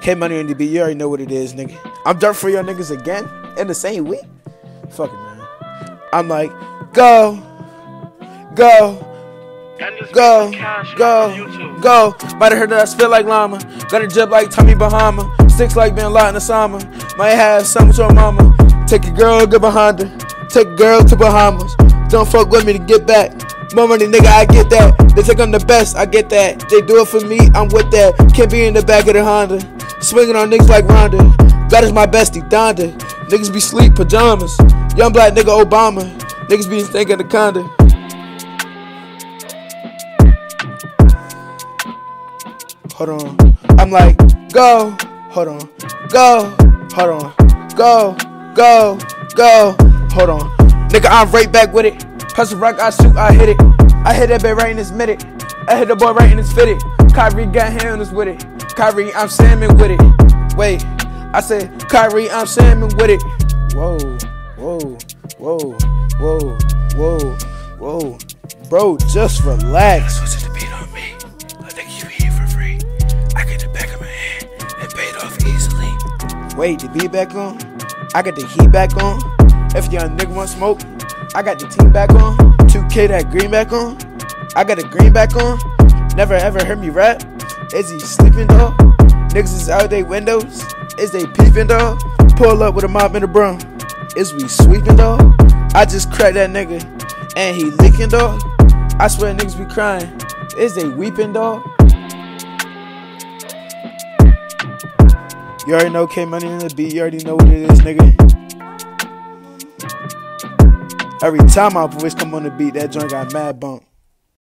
K Money on the beat, you already know what it is, nigga. I'm dirt for your niggas again in the same week. Fuck it, man. I'm like, go, go, go, go, go. Might have heard that I spit like llama. Gonna jump like Tommy Bahama. Sticks like Bin Laden Osama. Might have some with your mama. Take a girl, get behind her. Take a girl to Bahamas. Don't fuck with me to get back. More money, nigga, I get that. They think I'm the best, I get that. They do it for me, I'm with that. Can't be in the back of the Honda. Swinging on niggas like Ronda. God is my bestie, Donda. Niggas be sleep pajamas. Young black nigga Obama. Niggas be thinking the conda. Hold on. I'm like, go. Hold on. Go. Hold on. Go. Go. Go. Hold on. Nigga, I'm right back with it. Plus the rock, I shoot, I hit it. I hit that bitch right in his minute. I hit the boy right in his fitted. Kyrie got hands with it. Kyrie, I'm salmon with it. Wait, I said, Kyrie, I'm salmon with it. Whoa, whoa, whoa, whoa, whoa, whoa. Bro, just relax. Switch the beat on me. I think you eat for free. I get the back of my hand and paid off easily. Wait, the beat back on? I got the heat back on. If young nigga want smoke, I got the team back on. 2K that green back on. I got the green back on. Never ever heard me rap. Is he sleeping dog? Niggas is out they windows. Is they peeping dog? Pull up with a mop in the broom. Is we sweeping dog? I just cracked that nigga and he leaking dog. I swear niggas be crying. Is they weeping dog? You already know K Money in the beat. You already know what it is, nigga. Every time my voice come on the beat, that joint got mad bump.